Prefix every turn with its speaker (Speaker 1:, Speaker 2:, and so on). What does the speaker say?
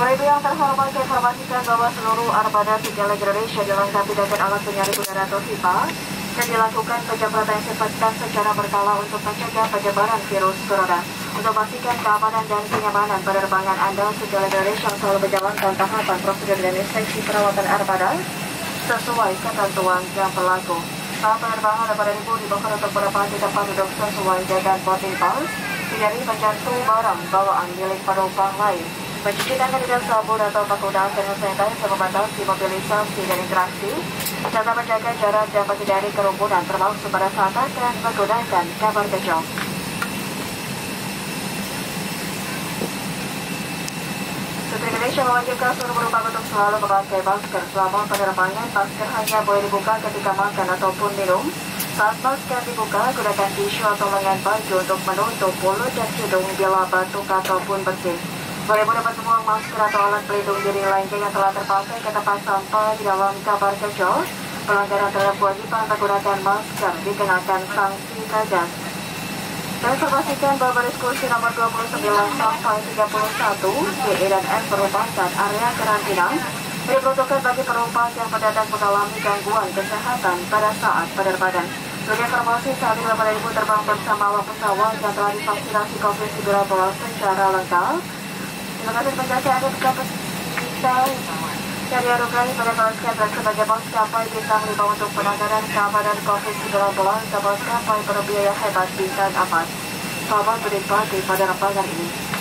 Speaker 1: Ibu yang terhormat, saya informasikan bahwa seluruh armada Sigala Generation dilengkapi dengan alat penyaring udara atau HIPAA dan dilakukan cepat dan secara berkala untuk mencegah penyebaran virus corona. Untuk pastikan keamanan dan kenyamanan penerbangan Anda, Sigala Generation selalu menjalankan tahapan prosedur dan inspeksi perawatan armada sesuai ketentuan yang berlaku. Saat penerbangan daripada ibu dibongkar untuk menempati tempat duduk sesuai dengan boarding pass, hindari menjatuh barang bawaan milik penumpang lain. Mencuci tangan dengan sabun atau penggunaan hand sanitizer membatasi mobilisasi dan interaksi, serta menjaga jarak dan menghindari kerumunan termasuk pada saat akan menggunakan kamar kecil. Putri Indonesia mewajibkan seluruh penumpang untuk selalu memakai masker selama penerbangan. Masker hanya boleh dibuka ketika makan ataupun minum. Saat masker dibuka, gunakan tisu atau lengan baju untuk menutup mulut dan hidung bila batuk ataupun bersin. Boleh dapat semua masker atau alat pelindung diri lainnya yang telah terpakai ke tempat sampah di dalam kabar kecil. Pelanggaran terhadap kewajiban menggunakan masker dikenakan sanksi tegas. Informasikan bahwa diskusi nomor 29 sampai 31 GE dan F merupakan area karantina diperuntukkan bagi penumpang yang mendadak mengalami gangguan kesehatan pada saat penerbangan. Sebagai informasi saat ini pada ibu terbang bersama awak pesawat yang telah divaksinasi COVID-19 secara lengkap. Terima kasih dari pada dan sebagai 5 untuk penanganan keamanan COVID-19 ke maskapai berbiaya hebat bintang amat. Selamat pada ini.